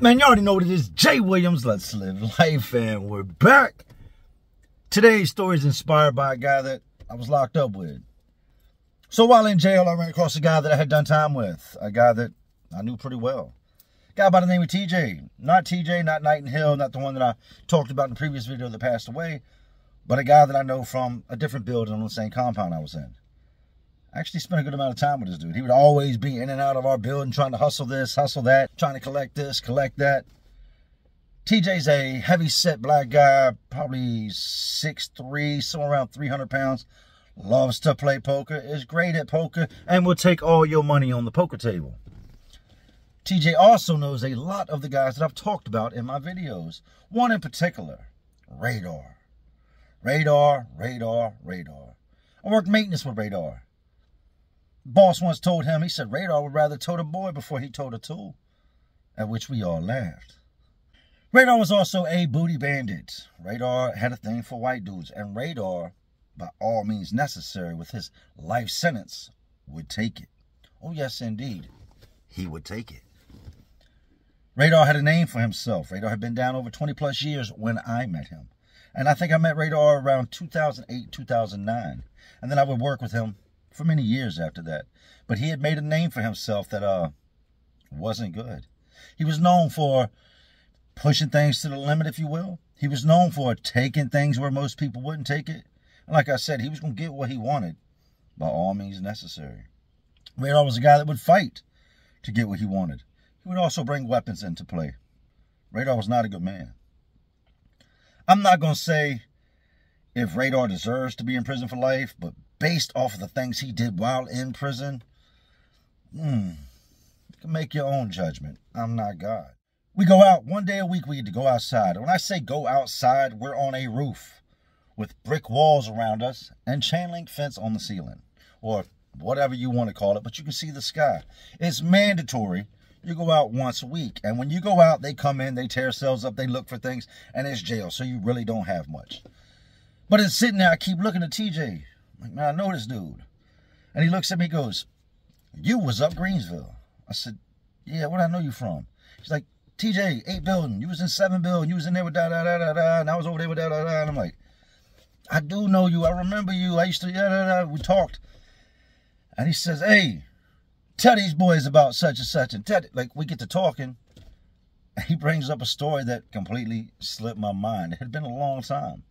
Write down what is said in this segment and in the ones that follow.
Man, you already know what it is. Jay Williams, Let's Live Life, and we're back. Today's story is inspired by a guy that I was locked up with. So while in jail, I ran across a guy that I had done time with, a guy that I knew pretty well. A guy by the name of TJ. Not TJ, not Hill, not the one that I talked about in the previous video that passed away, but a guy that I know from a different building on the same compound I was in. Actually spent a good amount of time with this dude. He would always be in and out of our building trying to hustle this, hustle that, trying to collect this, collect that. TJ's a heavy set black guy, probably 6'3", somewhere around 300 pounds. Loves to play poker, is great at poker, and will take all your money on the poker table. TJ also knows a lot of the guys that I've talked about in my videos. One in particular, Radar. Radar, Radar, Radar. I worked maintenance with Radar. Boss once told him, he said, Radar would rather tote a boy before he tote a tool. At which we all laughed. Radar was also a booty bandit. Radar had a thing for white dudes. And Radar, by all means necessary, with his life sentence, would take it. Oh, yes, indeed. He would take it. Radar had a name for himself. Radar had been down over 20 plus years when I met him. And I think I met Radar around 2008, 2009. And then I would work with him for many years after that. But he had made a name for himself that uh wasn't good. He was known for pushing things to the limit, if you will. He was known for taking things where most people wouldn't take it. And like I said, he was going to get what he wanted by all means necessary. Radar was a guy that would fight to get what he wanted. He would also bring weapons into play. Radar was not a good man. I'm not going to say if Radar deserves to be in prison for life, but based off of the things he did while in prison, hmm, you can make your own judgment. I'm not God. We go out one day a week. We get to go outside. When I say go outside, we're on a roof with brick walls around us and chain link fence on the ceiling or whatever you want to call it, but you can see the sky. It's mandatory. You go out once a week. And when you go out, they come in, they tear cells up, they look for things, and it's jail. So you really don't have much. But it's sitting there, I keep looking at TJ. Like, man, I know this dude. And he looks at me goes, you was up Greensville. I said, yeah, where I know you from? He's like, TJ, 8 building. You was in 7 building. You was in there with da da da da da. And I was over there with da da da. And I'm like, I do know you. I remember you. I used to, da da da. We talked. And he says, hey, tell these boys about such and such. And tell, like, we get to talking. And he brings up a story that completely slipped my mind. It had been a long time.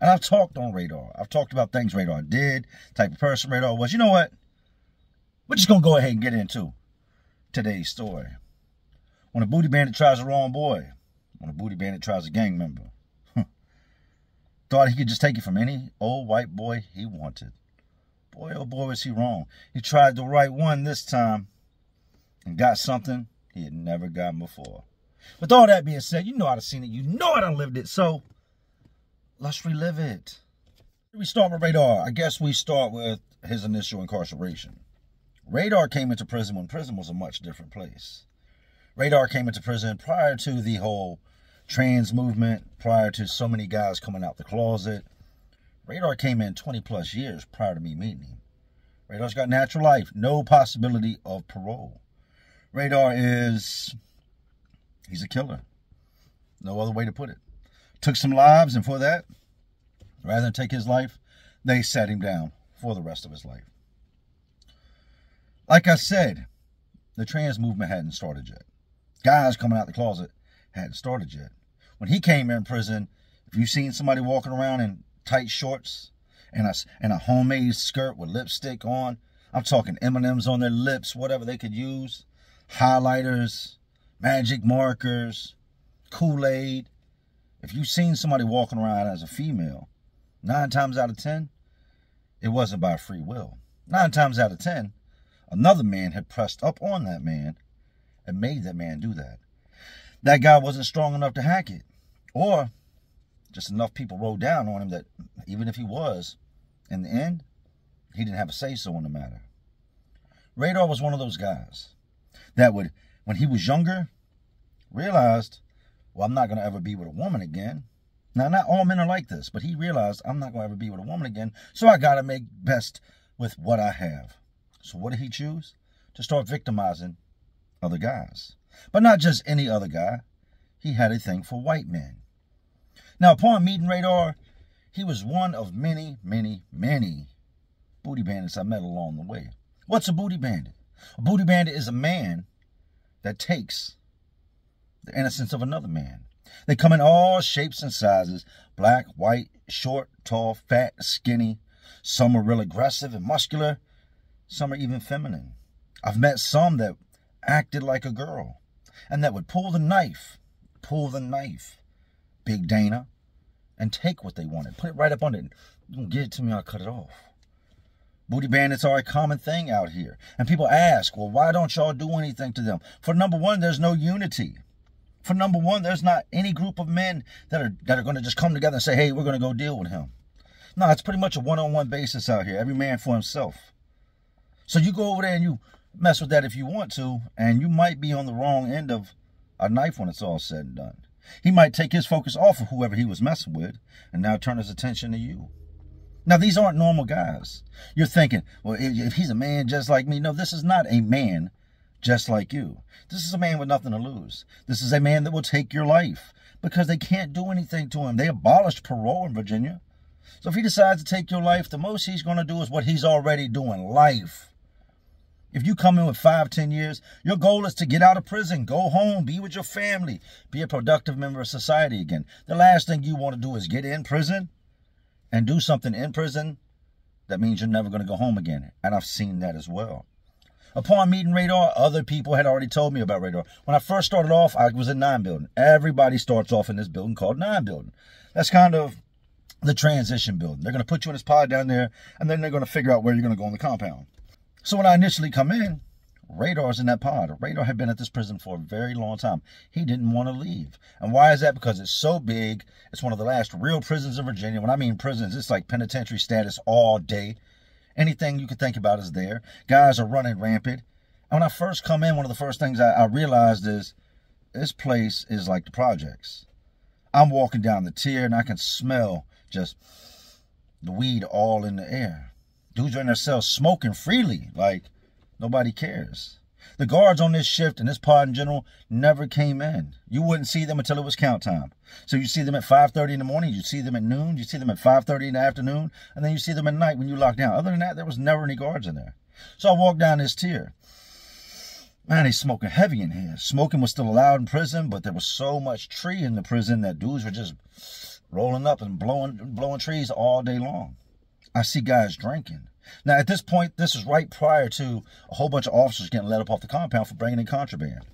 And I've talked on Radar. I've talked about things Radar did, type of person Radar was. You know what? We're just going to go ahead and get into today's story. When a booty bandit tries a wrong boy, when a booty bandit tries a gang member, thought he could just take it from any old white boy he wanted. Boy, oh boy, was he wrong. He tried the right one this time and got something he had never gotten before. With all that being said, you know I've seen it. You know I've lived it. So let's relive it. We start with Radar. I guess we start with his initial incarceration. Radar came into prison when prison was a much different place. Radar came into prison prior to the whole trans movement, prior to so many guys coming out the closet. Radar came in 20 plus years prior to me meeting him. Radar's got natural life, no possibility of parole. Radar is, he's a killer. No other way to put it took some lives, and for that, rather than take his life, they sat him down for the rest of his life. Like I said, the trans movement hadn't started yet. Guys coming out the closet hadn't started yet. When he came in prison, if you've seen somebody walking around in tight shorts and a, and a homemade skirt with lipstick on, I'm talking M&M's on their lips, whatever they could use, highlighters, magic markers, Kool-Aid, if you've seen somebody walking around as a female, nine times out of ten, it wasn't by free will. Nine times out of ten, another man had pressed up on that man and made that man do that. That guy wasn't strong enough to hack it. Or just enough people rode down on him that even if he was, in the end, he didn't have a say-so in the matter. Radar was one of those guys that would, when he was younger, realized well, I'm not going to ever be with a woman again. Now, not all men are like this, but he realized I'm not going to ever be with a woman again. So I got to make best with what I have. So what did he choose? To start victimizing other guys. But not just any other guy. He had a thing for white men. Now, upon meeting Radar, he was one of many, many, many booty bandits I met along the way. What's a booty bandit? A booty bandit is a man that takes the innocence of another man. They come in all shapes and sizes black, white, short, tall, fat, skinny. Some are real aggressive and muscular, some are even feminine. I've met some that acted like a girl and that would pull the knife, pull the knife, Big Dana, and take what they wanted. Put it right up under it. Don't get it to me, I'll cut it off. Booty bandits are a common thing out here. And people ask, well, why don't y'all do anything to them? For number one, there's no unity. For number one, there's not any group of men that are that are going to just come together and say, hey, we're going to go deal with him. No, it's pretty much a one-on-one -on -one basis out here. Every man for himself. So you go over there and you mess with that if you want to, and you might be on the wrong end of a knife when it's all said and done. He might take his focus off of whoever he was messing with and now turn his attention to you. Now, these aren't normal guys. You're thinking, well, if he's a man just like me, no, this is not a man just like you. This is a man with nothing to lose. This is a man that will take your life because they can't do anything to him. They abolished parole in Virginia. So if he decides to take your life, the most he's going to do is what he's already doing, life. If you come in with five, ten years, your goal is to get out of prison, go home, be with your family, be a productive member of society again. The last thing you want to do is get in prison and do something in prison, that means you're never going to go home again. And I've seen that as well. Upon meeting Radar, other people had already told me about Radar. When I first started off, I was in Nine Building. Everybody starts off in this building called Nine Building. That's kind of the transition building. They're going to put you in this pod down there, and then they're going to figure out where you're going to go in the compound. So when I initially come in, Radar's in that pod. Radar had been at this prison for a very long time. He didn't want to leave. And why is that? Because it's so big. It's one of the last real prisons in Virginia. When I mean prisons, it's like penitentiary status all day. Anything you can think about is there. Guys are running rampant. And when I first come in, one of the first things I, I realized is this place is like the projects. I'm walking down the tier and I can smell just the weed all in the air. Dudes are in their cells smoking freely. Like, Nobody cares. The guards on this shift and this pod in general never came in. You wouldn't see them until it was count time. So you see them at 5.30 in the morning, you see them at noon, you see them at 5.30 in the afternoon, and then you see them at night when you lock down. Other than that, there was never any guards in there. So I walked down this tier. Man, they smoking heavy in here. Smoking was still allowed in prison, but there was so much tree in the prison that dudes were just rolling up and blowing blowing trees all day long. I see guys drinking. Now, at this point, this is right prior to a whole bunch of officers getting let up off the compound for bringing in contraband.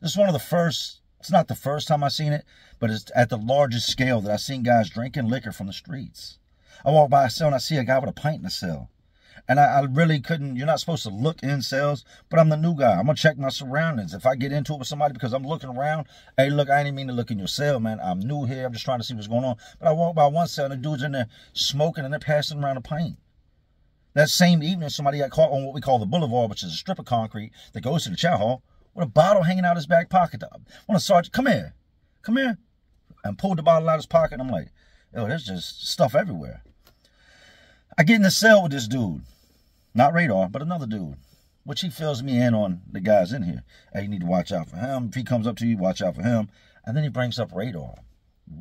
This is one of the first, it's not the first time I've seen it, but it's at the largest scale that I've seen guys drinking liquor from the streets. I walk by a cell and I see a guy with a pint in the cell. And I, I, really couldn't, you're not supposed to look in cells, but I'm the new guy. I'm going to check my surroundings. If I get into it with somebody because I'm looking around, hey, look, I didn't mean to look in your cell, man. I'm new here. I'm just trying to see what's going on. But I walk by one cell and the dude's in there smoking and they're passing around a pint. That same evening, somebody got caught on what we call the boulevard, which is a strip of concrete that goes to the chow hall, with a bottle hanging out his back pocket. One of sergeant, come here, come here, and pulled the bottle out of his pocket. I'm like, yo, there's just stuff everywhere. I get in the cell with this dude, not radar, but another dude, which he fills me in on the guys in here. Hey, you need to watch out for him. If he comes up to you, watch out for him. And then he brings up radar.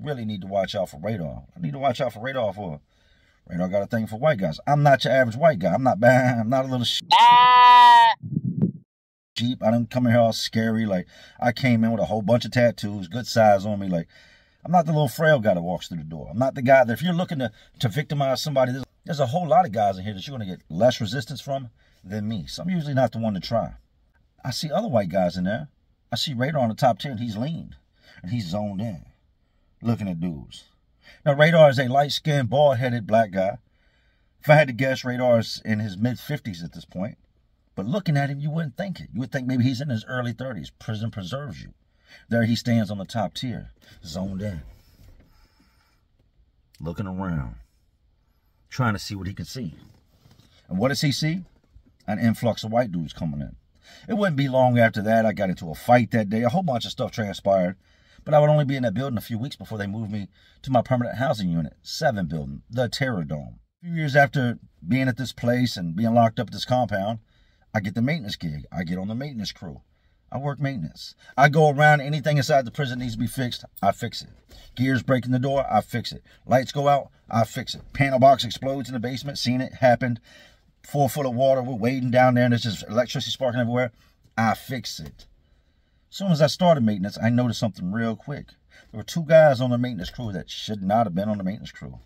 really need to watch out for radar. I need to watch out for radar for Right, I got a thing for white guys. I'm not your average white guy. I'm not bad. I'm not a little sheep. I didn't come in here all scary. Like, I came in with a whole bunch of tattoos, good size on me. Like, I'm not the little frail guy that walks through the door. I'm not the guy that if you're looking to, to victimize somebody, there's, there's a whole lot of guys in here that you're going to get less resistance from than me. So I'm usually not the one to try. I see other white guys in there. I see Radar on the top 10. He's leaned and he's zoned in, looking at dudes. Now, Radar is a light-skinned, bald-headed black guy. If I had to guess, Radar's in his mid-50s at this point. But looking at him, you wouldn't think it. You would think maybe he's in his early 30s. Prison preserves you. There he stands on the top tier, zoned in. Looking around. Trying to see what he can see. And what does he see? An influx of white dudes coming in. It wouldn't be long after that. I got into a fight that day. A whole bunch of stuff transpired. But I would only be in that building a few weeks before they moved me to my permanent housing unit, 7 building, the Terror Dome. A few years after being at this place and being locked up at this compound, I get the maintenance gig. I get on the maintenance crew. I work maintenance. I go around anything inside the prison needs to be fixed, I fix it. Gears breaking the door, I fix it. Lights go out, I fix it. Panel box explodes in the basement, seen it, happened. Four foot of water, we're wading down there and there's just electricity sparking everywhere. I fix it. Soon as I started maintenance, I noticed something real quick. There were two guys on the maintenance crew that should not have been on the maintenance crew.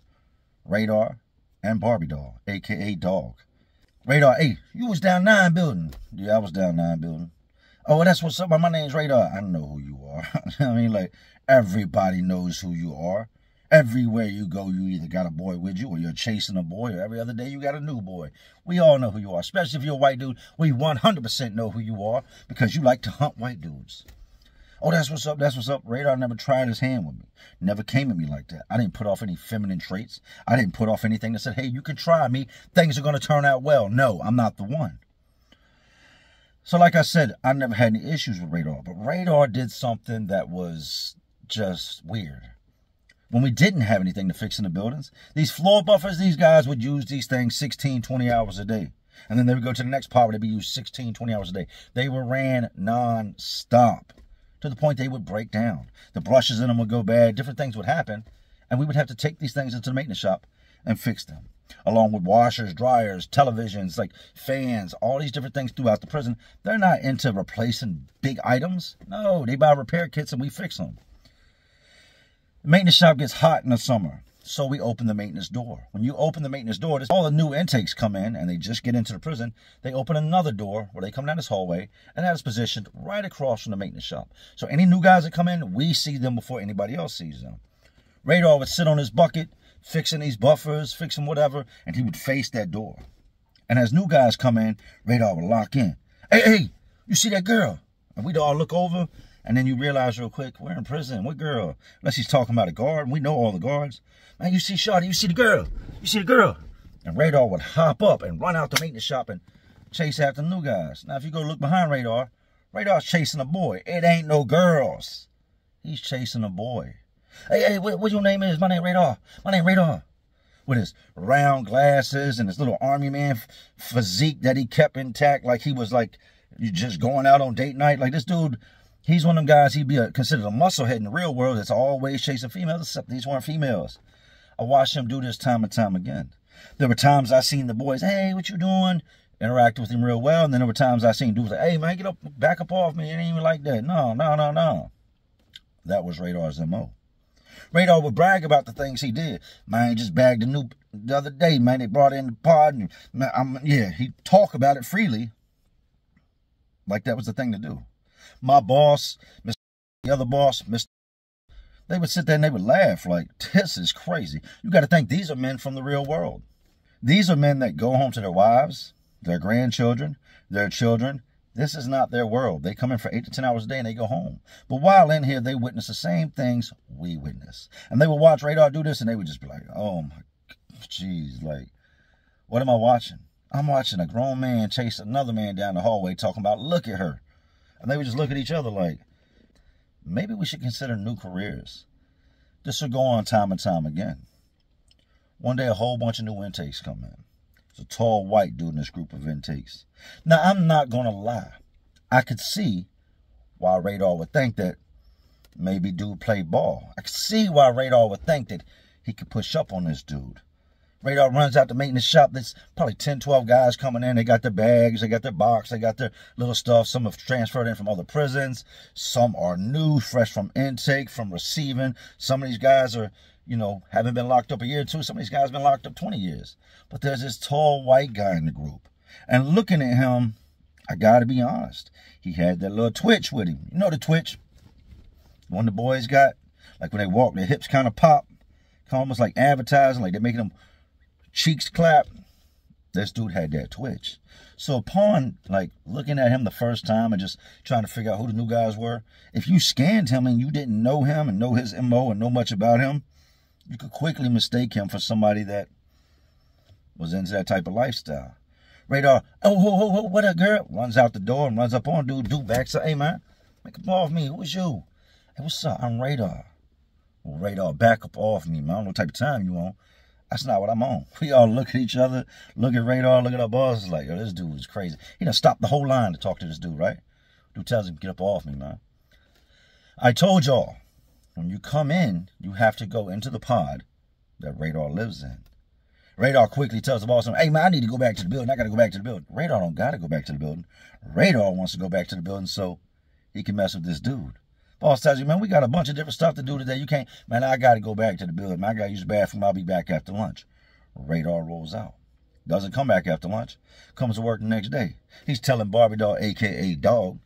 Radar and Barbie Doll, aka Dog. Radar, hey, you was down nine building. Yeah, I was down nine building. Oh, that's what's up. My name's Radar. I know who you are. I mean, like, everybody knows who you are. Everywhere you go, you either got a boy with you or you're chasing a boy, or every other day you got a new boy. We all know who you are, especially if you're a white dude. We 100% know who you are because you like to hunt white dudes. Oh, that's what's up. That's what's up. Radar never tried his hand with me. Never came at me like that. I didn't put off any feminine traits. I didn't put off anything that said, hey, you can try me. Things are going to turn out well. No, I'm not the one. So, like I said, I never had any issues with Radar, but Radar did something that was just weird. When we didn't have anything to fix in the buildings, these floor buffers, these guys would use these things 16, 20 hours a day. And then they would go to the next where they'd be used 16, 20 hours a day. They were ran non-stop to the point they would break down. The brushes in them would go bad. Different things would happen. And we would have to take these things into the maintenance shop and fix them along with washers, dryers, televisions, like fans, all these different things throughout the prison. They're not into replacing big items. No, they buy repair kits and we fix them. The maintenance shop gets hot in the summer, so we open the maintenance door. When you open the maintenance door, all the new intakes come in and they just get into the prison. They open another door where they come down this hallway, and that is positioned right across from the maintenance shop. So any new guys that come in, we see them before anybody else sees them. Radar would sit on his bucket fixing these buffers, fixing whatever, and he would face that door. And as new guys come in, Radar would lock in. Hey, hey, you see that girl? And we'd all look over, and then you realize real quick, we're in prison. What girl? Unless he's talking about a guard, we know all the guards. Man, you see Shotty, you see the girl. You see the girl. And Radar would hop up and run out the maintenance shop and chase after new guys. Now, if you go look behind Radar, Radar's chasing a boy. It ain't no girls. He's chasing a boy. Hey, hey, what, what your name is? My name Radar. My name Radar. With his round glasses and his little army man physique that he kept intact, like he was like just going out on date night. Like this dude, he's one of them guys. He'd be a, considered a musclehead in the real world. That's always chasing females, except these weren't females. I watched him do this time and time again. There were times I seen the boys, hey, what you doing? Interact with him real well, and then there were times I seen dudes like, hey man, get up, back up off me. It ain't even like that. No, no, no, no. That was Radar's MO. Radar would brag about the things he did. Man, just bagged a new the other day, man. They brought in the pod, and man, I'm, yeah, he talk about it freely, like that was the thing to do. My boss, Mr. The other boss, Mr. They would sit there and they would laugh like, this is crazy. You got to think these are men from the real world. These are men that go home to their wives, their grandchildren, their children, this is not their world. They come in for eight to 10 hours a day and they go home. But while in here, they witness the same things we witness. And they would watch Radar do this and they would just be like, oh my, jeez, like, what am I watching? I'm watching a grown man chase another man down the hallway talking about, look at her. And they would just look at each other like, maybe we should consider new careers. This would go on time and time again. One day, a whole bunch of new intakes come in. It's a tall white dude in this group of intakes. Now, I'm not going to lie. I could see why Radar would think that maybe dude played ball. I could see why Radar would think that he could push up on this dude. Radar runs out the maintenance shop. There's probably 10, 12 guys coming in. They got their bags. They got their box. They got their little stuff. Some have transferred in from other prisons. Some are new, fresh from intake, from receiving. Some of these guys are you know, haven't been locked up a year or two. Some of these guys have been locked up 20 years. But there's this tall white guy in the group. And looking at him, I got to be honest. He had that little twitch with him. You know the twitch? One the boys got? Like when they walk, their hips kind of pop. Almost like advertising, like they're making them cheeks clap. This dude had that twitch. So upon like looking at him the first time and just trying to figure out who the new guys were, if you scanned him and you didn't know him and know his MO and know much about him, you could quickly mistake him for somebody that was into that type of lifestyle. Radar, oh, oh, oh, oh what a girl, runs out the door and runs up on dude, dude backs up, hey man, make up off me, who is you? Hey, what's up, I'm Radar. Well, Radar, back up off me, man, I don't know what type of time you on. That's not what I'm on. We all look at each other, look at Radar, look at our bosses like, yo, this dude is crazy. He done stopped the whole line to talk to this dude, right? Dude tells him, get up off me, man. I told y'all, when you come in, you have to go into the pod that Radar lives in. Radar quickly tells the boss, hey, man, I need to go back to the building. I got to go back to the building. Radar don't got to go back to the building. Radar wants to go back to the building so he can mess with this dude. Boss tells you, man, we got a bunch of different stuff to do today. You can't, man, I got to go back to the building. I got to use the bathroom. I'll be back after lunch. Radar rolls out. Doesn't come back after lunch. Comes to work the next day. He's telling Barbie Doll, a.k.a. Dog,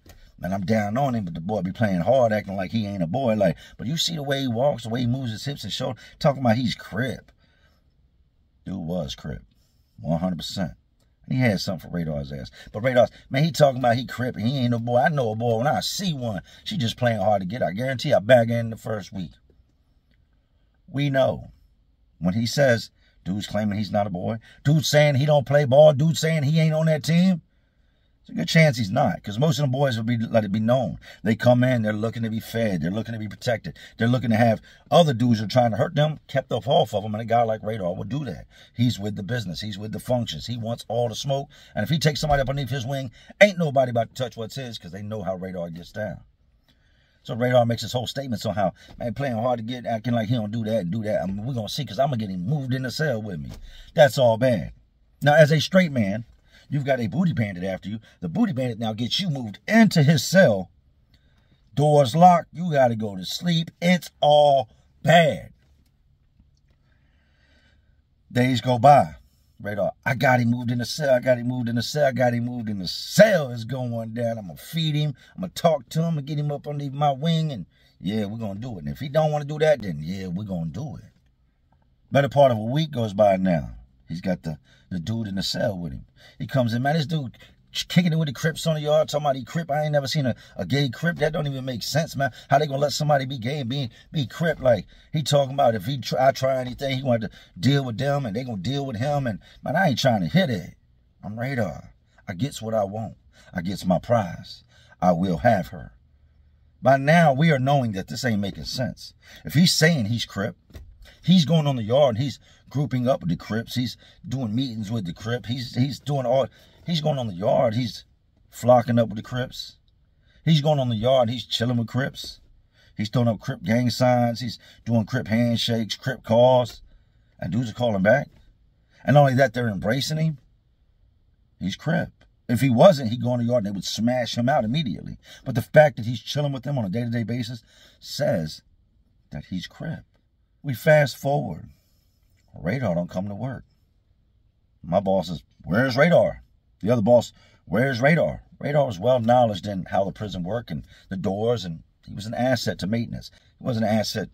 and I'm down on him, but the boy be playing hard, acting like he ain't a boy. Like, but you see the way he walks, the way he moves his hips and shoulders, talking about he's crip. Dude was crip, 100%. He had something for Radar's ass. But Radar's, man, he talking about he crip. He ain't no boy. I know a boy. When I see one, she just playing hard to get. I guarantee I bag her in the first week. We know when he says, dude's claiming he's not a boy, dude's saying he don't play ball, dude's saying he ain't on that team, it's a good chance he's not, because most of the boys will be let it be known. They come in, they're looking to be fed, they're looking to be protected, they're looking to have other dudes who are trying to hurt them kept up off of them, and a guy like Radar would do that. He's with the business, he's with the functions, he wants all the smoke, and if he takes somebody up underneath his wing, ain't nobody about to touch what's his, because they know how Radar gets down. So Radar makes his whole statement on how, man, playing hard to get, acting like he don't do that and do that. I mean, we're going to see because I'm to get him moved in the cell with me. That's all bad. Now, as a straight man, You've got a booty bandit after you. The booty bandit now gets you moved into his cell. Doors locked. You got to go to sleep. It's all bad. Days go by. Radar, I got him moved in the cell. I got him moved in the cell. I got him moved in the cell. It's going down. I'm going to feed him. I'm going to talk to him and get him up underneath my wing. And yeah, we're going to do it. And if he don't want to do that, then yeah, we're going to do it. Better part of a week goes by now. He's got the, the dude in the cell with him. He comes in, man, this dude kicking it with the Crips on the yard, talking about he Crip. I ain't never seen a, a gay Crip. That don't even make sense, man. How they gonna let somebody be gay and be, be Crip? Like, he talking about if he try, I try anything, he wanted to deal with them and they gonna deal with him. And, man, I ain't trying to hit it. I'm radar. I gets what I want. I gets my prize. I will have her. By now, we are knowing that this ain't making sense. If he's saying he's Crip, he's going on the yard he's grouping up with the Crips. He's doing meetings with the Crip. He's he's doing all. He's going on the yard. He's flocking up with the Crips. He's going on the yard. He's chilling with Crips. He's throwing up Crip gang signs. He's doing Crip handshakes, Crip calls, and dudes are calling back. And not only that, they're embracing him. He's Crip. If he wasn't, he'd go on the yard and they would smash him out immediately. But the fact that he's chilling with them on a day-to-day -day basis says that he's Crip. We fast forward Radar don't come to work. My boss says, where's Radar? The other boss, where's Radar? Radar was well knowledge in how the prison worked and the doors, and he was an asset to maintenance. He wasn't an asset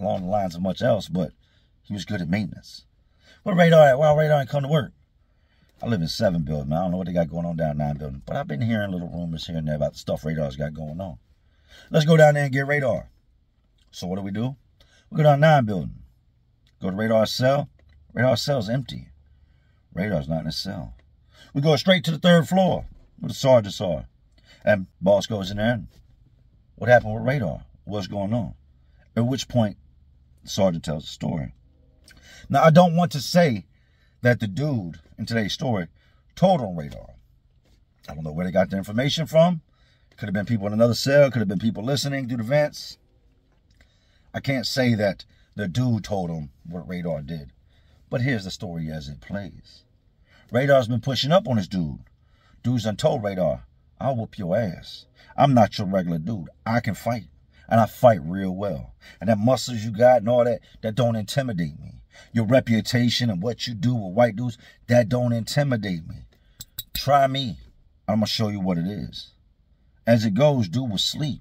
along the lines of much else, but he was good at maintenance. What Radar at? Well, Radar ain't come to work. I live in seven building. I don't know what they got going on down nine building, but I've been hearing little rumors here and there about the stuff Radar's got going on. Let's go down there and get Radar. So what do we do? We at our nine building. Go to radar cell. Radar cell's empty. Radar's not in his cell. We go straight to the third floor where the sergeants are. And boss goes in there and what happened with Radar? What's going on? At which point, the sergeant tells the story. Now, I don't want to say that the dude in today's story told on Radar. I don't know where they got the information from. Could have been people in another cell. Could have been people listening through the vents. I can't say that the dude told him what Radar did. But here's the story as it plays. Radar's been pushing up on this dude. Dude's done told Radar, I'll whoop your ass. I'm not your regular dude. I can fight. And I fight real well. And that muscles you got and all that, that don't intimidate me. Your reputation and what you do with white dudes, that don't intimidate me. Try me. I'm going to show you what it is. As it goes, dude was sleep.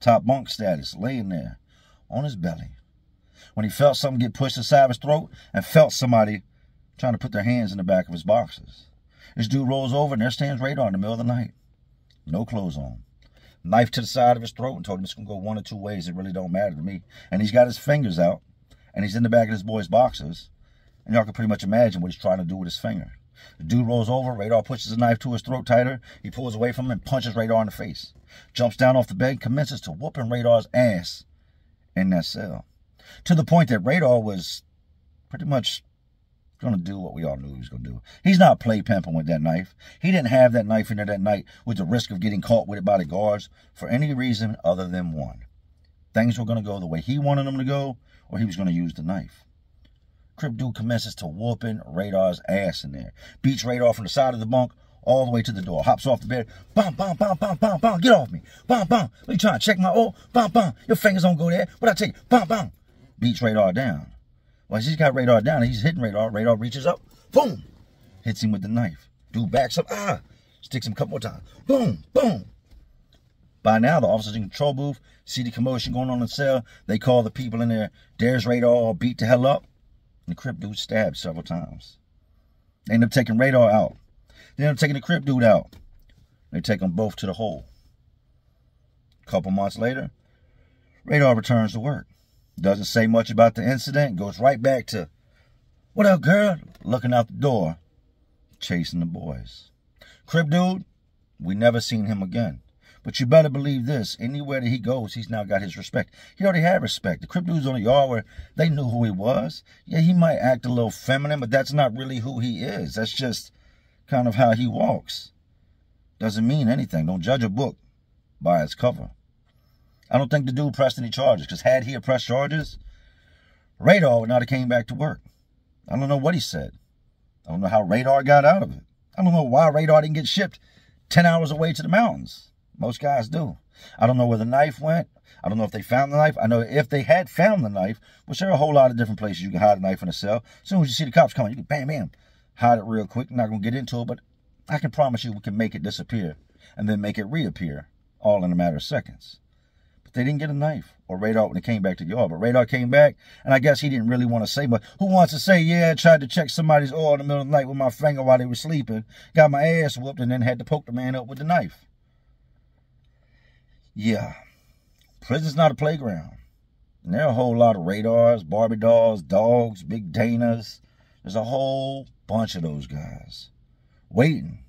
Top bunk status, laying there on his belly when he felt something get pushed inside his throat and felt somebody trying to put their hands in the back of his boxes. This dude rolls over and there stands Radar in the middle of the night. No clothes on. Knife to the side of his throat and told him it's going to go one or two ways. It really don't matter to me. And he's got his fingers out and he's in the back of this boy's boxes. And y'all can pretty much imagine what he's trying to do with his finger. The dude rolls over. Radar pushes the knife to his throat tighter. He pulls away from him and punches Radar in the face. Jumps down off the bed, and commences to whooping Radar's ass in that cell to the point that Radar was pretty much Gonna do what we all knew he was gonna do. He's not play pimping with that knife. He didn't have that knife in there that night with the risk of getting caught with it by the guards for any reason other than one. Things were gonna go the way he wanted them to go, or he was gonna use the knife. Crip dude commences to whooping Radar's ass in there. Beats Radar from the side of the bunk all the way to the door. Hops off the bed. Bam, bam, bam, bam, bam, bam. Get off me. Bam, bam. What you trying to check my oil? Bam, bam. Your fingers don't go there. What I take? Bam, bam. Beats Radar down. Well, he's got radar down. He's hitting radar. Radar reaches up. Boom. Hits him with the knife. Dude backs up. Ah. Sticks him a couple more times. Boom. Boom. By now, the officers in control booth see the commotion going on in the cell. They call the people in there. Dares radar beat the hell up. And the Crip dude stabbed several times. They end up taking radar out. They end up taking the Crip dude out. They take them both to the hole. A couple months later, radar returns to work. Doesn't say much about the incident. Goes right back to, what up, girl? Looking out the door, chasing the boys. Crip dude, we never seen him again. But you better believe this. Anywhere that he goes, he's now got his respect. He already had respect. The Crip dudes on the yard where they knew who he was. Yeah, he might act a little feminine, but that's not really who he is. That's just kind of how he walks. Doesn't mean anything. Don't judge a book by its cover. I don't think the dude pressed any charges, because had he pressed charges, Radar would not have came back to work. I don't know what he said. I don't know how Radar got out of it. I don't know why Radar didn't get shipped 10 hours away to the mountains. Most guys do. I don't know where the knife went. I don't know if they found the knife. I know if they had found the knife, which there are a whole lot of different places you can hide a knife in a cell. As soon as you see the cops coming, you can bam, bam, hide it real quick. I'm not going to get into it, but I can promise you we can make it disappear and then make it reappear all in a matter of seconds. But they didn't get a knife or Radar when they came back to the yard. But Radar came back, and I guess he didn't really want to say much. Who wants to say, yeah, I tried to check somebody's oil in the middle of the night with my finger while they were sleeping, got my ass whooped, and then had to poke the man up with the knife? Yeah, prison's not a playground. And there are a whole lot of radars, Barbie dolls, dogs, big Danas. There's a whole bunch of those guys waiting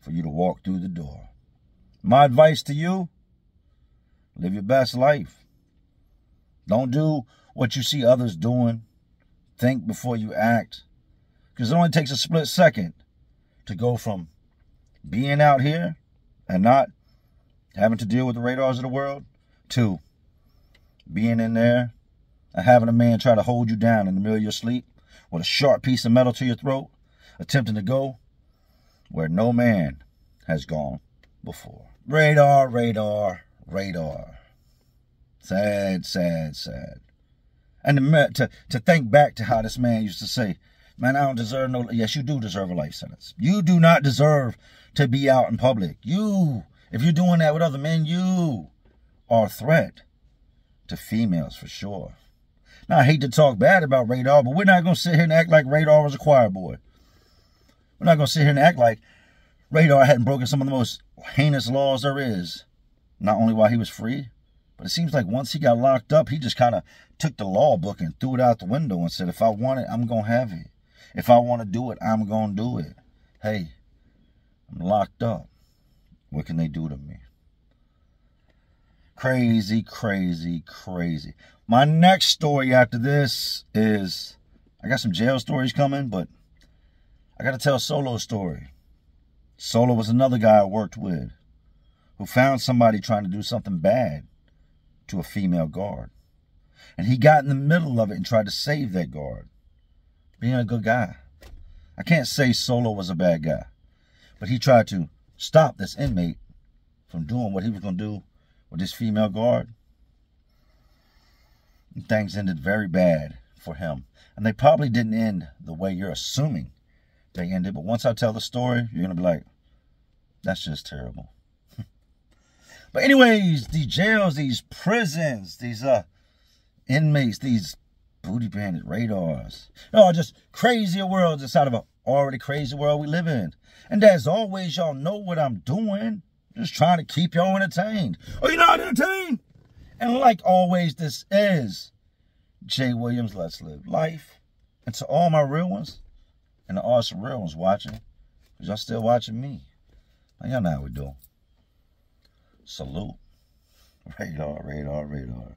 for you to walk through the door. My advice to you, live your best life. Don't do what you see others doing. Think before you act. Because it only takes a split second to go from being out here and not having to deal with the radars of the world, to being in there and having a man try to hold you down in the middle of your sleep with a sharp piece of metal to your throat, attempting to go where no man has gone before. Radar, radar, radar. Sad, sad, sad. And to, to, to think back to how this man used to say, man, I don't deserve no, yes, you do deserve a life sentence. You do not deserve to be out in public. You if you're doing that with other men, you are a threat to females for sure. Now, I hate to talk bad about Radar, but we're not going to sit here and act like Radar was a choir boy. We're not going to sit here and act like Radar hadn't broken some of the most heinous laws there is. Not only while he was free, but it seems like once he got locked up, he just kind of took the law book and threw it out the window and said, if I want it, I'm going to have it. If I want to do it, I'm going to do it. Hey, I'm locked up. What can they do to me? Crazy, crazy, crazy. My next story after this is I got some jail stories coming, but I got to tell Solo's story. Solo was another guy I worked with who found somebody trying to do something bad to a female guard. And he got in the middle of it and tried to save that guard. Being a good guy. I can't say Solo was a bad guy, but he tried to stop this inmate from doing what he was going to do with this female guard. And things ended very bad for him. And they probably didn't end the way you're assuming they ended. But once I tell the story, you're going to be like, that's just terrible. but anyways, these jails, these prisons, these uh inmates, these booty bandit radars, oh, just crazier worlds inside of an already crazy world we live in. And as always, y'all know what I'm doing. Just trying to keep y'all entertained. Are oh, you not entertained? And like always, this is Jay Williams. Let's live life. And to all my real ones, and the awesome real ones watching, because y'all still watching me. Now, y'all know how we do. Salute. Radar, radar, radar.